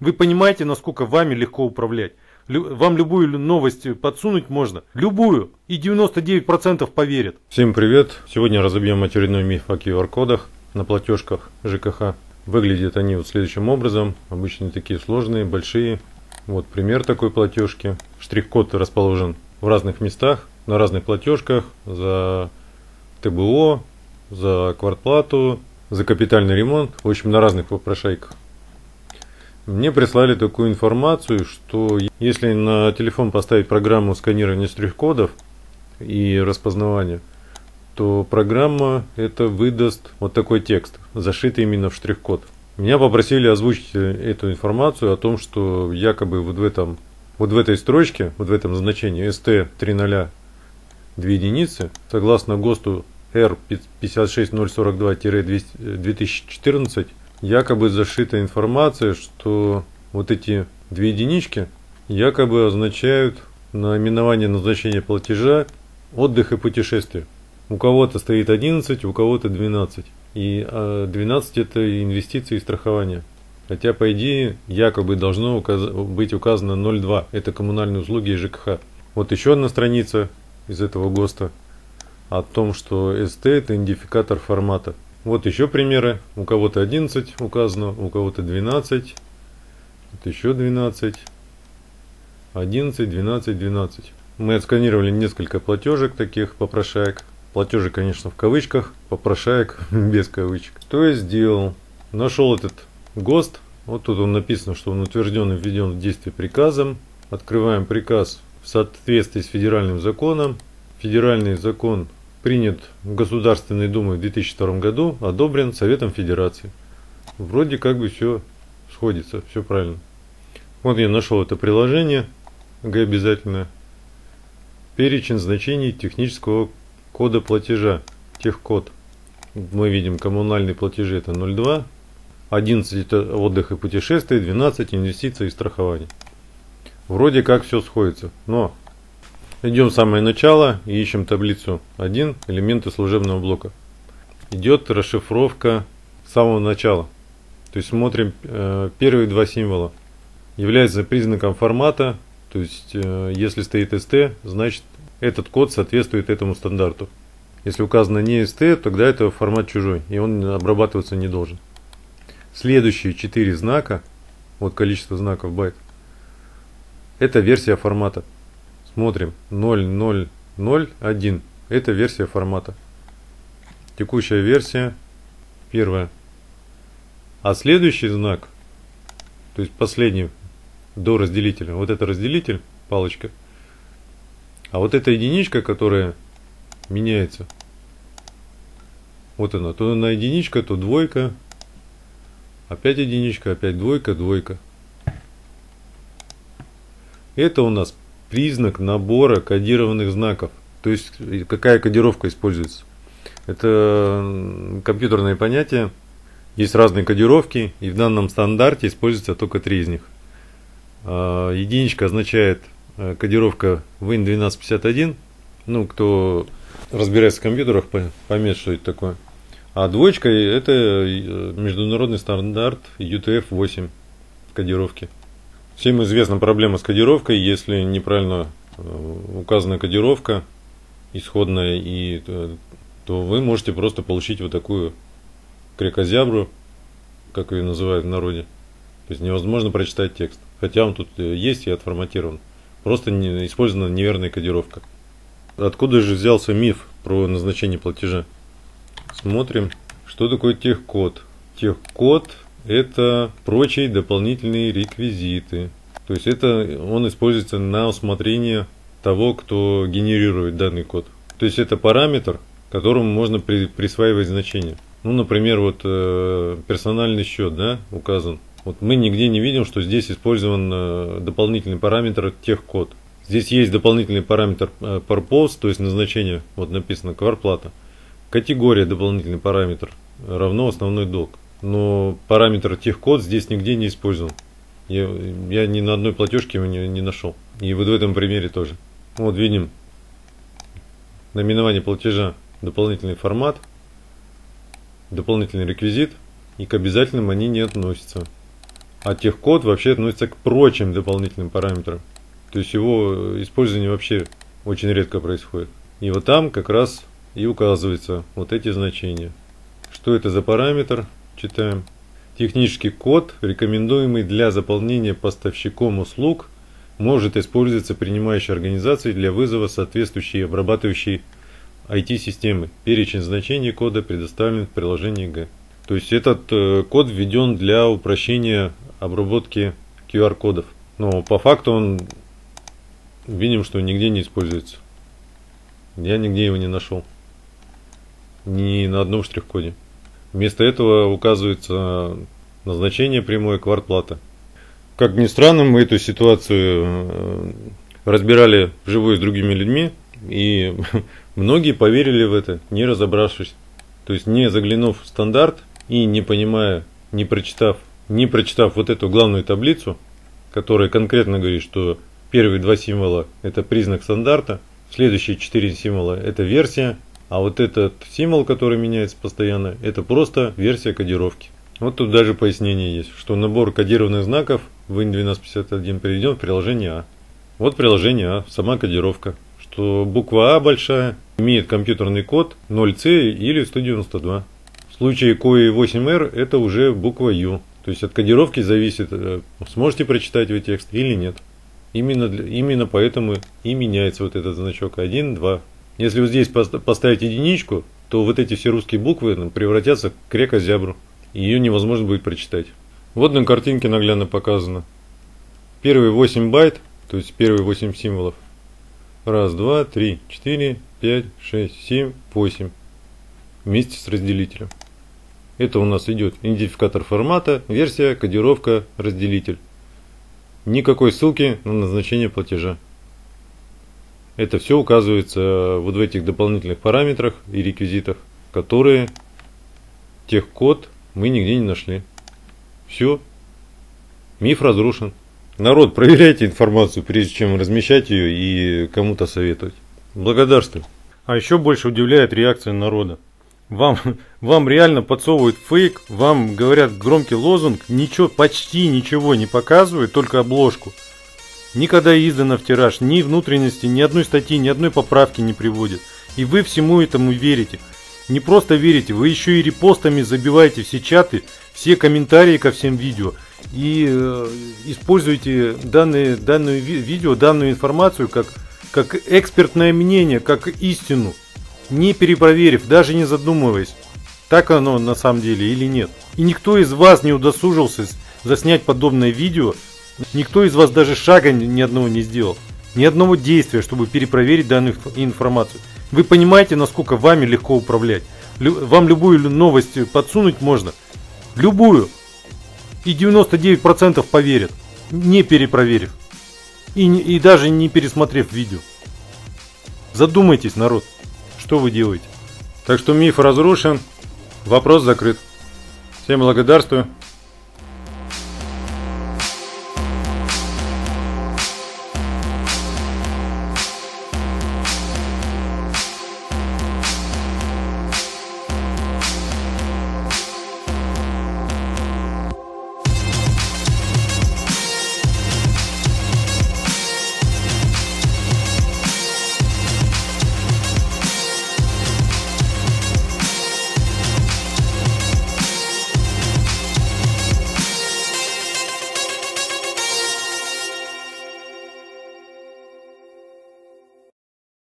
Вы понимаете, насколько вами легко управлять. Вам любую лю- новость подсунуть можно. Любую. И 99% поверят. Всем привет! Сегодня разобьем очередной миф о QR-кодах на платежках ЖКХ. Выглядят они вот следующим образом. Обычно такие сложные, большие. Вот пример такой платежки. Штрих-код расположен в разных местах, на разных платежках. За ТБО, за квартплату, за капитальный ремонт. В общем, на разных попрошайках. Мне прислали такую информацию, что если на телефон поставить программу сканирования штрих-кодов и распознавания, то программа это выдаст вот такой текст, зашитый именно в штрих-код. Меня попросили озвучить э, эту информацию о том, что якобы вот в этом вот в этой строчке, вот в этом значении ST 3.0 2 единицы, согласно ГОСТу R556042-2014, якобы зашита информация, что вот эти две единички якобы означают наименование назначения платежа отдых и путешествие. У кого-то стоит 11, у кого-то 12. И а, 12 это инвестиции и страхование. Хотя, по идее, якобы должно указ- быть указано 0,2. Это коммунальные услуги и ЖКХ. Вот еще одна страница из этого ГОСТа о том, что ST это идентификатор формата. Вот еще примеры. У кого-то 11 указано, у кого-то 12. Вот еще 12. 11, 12, 12. Мы отсканировали несколько платежек таких попрошаек. Платежи, конечно, в кавычках, попрошаек без кавычек. Что я сделал? Нашел этот ГОСТ. Вот тут он написано, что он утвержден и введен в действие приказом. Открываем приказ в соответствии с федеральным законом. Федеральный закон принят Государственной Думе в 2002 году, одобрен Советом Федерации. Вроде как бы все сходится, все правильно. Вот я нашел это приложение, Г обязательно. Перечень значений технического кода платежа, техкод. Мы видим коммунальные платежи это 02, 11 это отдых и путешествия, 12 инвестиции и страхование. Вроде как все сходится, но идем в самое начало и ищем таблицу 1, элементы служебного блока. Идет расшифровка с самого начала. То есть смотрим э, первые два символа. Является признаком формата, то есть э, если стоит ST, значит этот код соответствует этому стандарту. Если указано не ST, тогда это формат чужой, и он обрабатываться не должен. Следующие четыре знака, вот количество знаков байт, это версия формата. Смотрим. 0001, это версия формата. Текущая версия первая. А следующий знак, то есть последний до разделителя, вот это разделитель, палочка, а вот эта единичка, которая меняется, вот она, то на единичка, то двойка, опять единичка, опять двойка, двойка. Это у нас признак набора кодированных знаков. То есть какая кодировка используется. Это компьютерное понятие. Есть разные кодировки, и в данном стандарте используется только три из них. А, единичка означает э, кодировка Win1251. Ну, кто разбирается в компьютерах, поймет, что это такое. А двоечка это э, международный стандарт UTF-8 кодировки. Всем известна проблема с кодировкой, если неправильно э, указана кодировка исходная, и, то вы можете просто получить вот такую крекозябру, как ее называют в народе. То есть невозможно прочитать текст. Хотя он тут есть и отформатирован. Просто не, использована неверная кодировка. Откуда же взялся миф про назначение платежа? Смотрим, что такое техкод. Техкод это прочие дополнительные реквизиты. То есть это он используется на усмотрение того, кто генерирует данный код. То есть это параметр, которому можно при, присваивать значение. Ну, например, вот э, персональный счет, да, указан. Вот мы нигде не видим, что здесь использован э, дополнительный параметр техкод. Здесь есть дополнительный параметр э, purpose, то есть назначение, вот написано кварплата. Категория дополнительный параметр равно основной долг. Но параметр техкод здесь нигде не использован. Я, я ни на одной платежке его не, не нашел. И вот в этом примере тоже. Вот видим наименование платежа, дополнительный формат, дополнительный реквизит, и к обязательным они не относятся. А техкод вообще относится к прочим дополнительным параметрам. То есть его использование вообще очень редко происходит. И вот там как раз и указываются вот эти значения. Что это за параметр? Читаем. Технический код, рекомендуемый для заполнения поставщиком услуг, может использоваться принимающей организацией для вызова соответствующей обрабатывающей IT-системы. Перечень значений кода предоставлен в приложении Г. То есть этот э, код введен для упрощения обработки QR-кодов. Но по факту он видим, что нигде не используется. Я нигде его не нашел. Ни на одном штрих-коде. Вместо этого указывается назначение прямое квартплата. Как ни странно, мы эту ситуацию э, разбирали вживую с другими людьми, и многие поверили в это, не разобравшись. То есть не заглянув в стандарт и не понимая, не прочитав, не прочитав вот эту главную таблицу, которая конкретно говорит, что первые два символа это признак стандарта, следующие четыре символа это версия, а вот этот символ, который меняется постоянно, это просто версия кодировки. Вот тут даже пояснение есть, что набор кодированных знаков в IN1251 приведен в приложение А. Вот приложение А, сама кодировка, что буква А большая имеет компьютерный код 0C или 192. В случае COI 8R это уже буква Ю. То есть от кодировки зависит, э, сможете прочитать вы текст или нет. Именно, для, именно поэтому и меняется вот этот значок 1, 2, если вот здесь поставить единичку, то вот эти все русские буквы ну, превратятся в крекозябру. Ее невозможно будет прочитать. Вот на картинке наглядно показано. Первые 8 байт, то есть первые 8 символов. Раз, два, три, четыре, пять, шесть, семь, восемь. Вместе с разделителем. Это у нас идет идентификатор формата, версия, кодировка, разделитель. Никакой ссылки на назначение платежа. Это все указывается э, вот в этих дополнительных параметрах и реквизитах, которые техкод мы нигде не нашли. Все. Миф разрушен. Народ, проверяйте информацию, прежде чем размещать ее и кому-то советовать. Благодарствую. А еще больше удивляет реакция народа. Вам, вам реально подсовывают фейк, вам говорят громкий лозунг, ничего, почти ничего не показывают, только обложку. Никогда издано в тираж, ни внутренности, ни одной статьи, ни одной поправки не приводит. И вы всему этому верите. Не просто верите, вы еще и репостами забиваете все чаты, все комментарии ко всем видео. И э, используете данные, видео, данную информацию как, как экспертное мнение, как истину. Не перепроверив, даже не задумываясь, так оно на самом деле или нет. И никто из вас не удосужился заснять подобное видео Никто из вас даже шага ни одного не сделал. Ни одного действия, чтобы перепроверить данную информацию. Вы понимаете, насколько вами легко управлять. Вам любую новость подсунуть можно. Любую. И 99% поверят. Не перепроверив. И, и даже не пересмотрев видео. Задумайтесь, народ. Что вы делаете? Так что миф разрушен. Вопрос закрыт. Всем благодарствую.